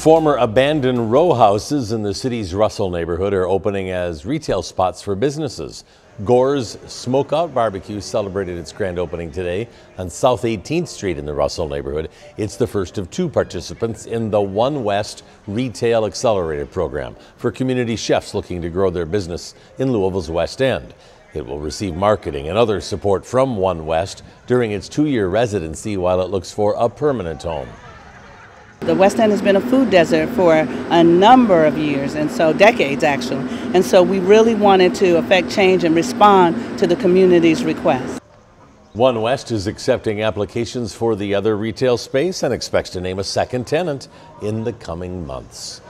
Former abandoned row houses in the city's Russell neighborhood are opening as retail spots for businesses. Gore's Smokeout Barbecue celebrated its grand opening today on South 18th Street in the Russell neighborhood. It's the first of two participants in the One West Retail Accelerator program for community chefs looking to grow their business in Louisville's West End. It will receive marketing and other support from One West during its two-year residency while it looks for a permanent home. The West End has been a food desert for a number of years, and so decades actually. And so we really wanted to affect change and respond to the community's request. One West is accepting applications for the other retail space and expects to name a second tenant in the coming months.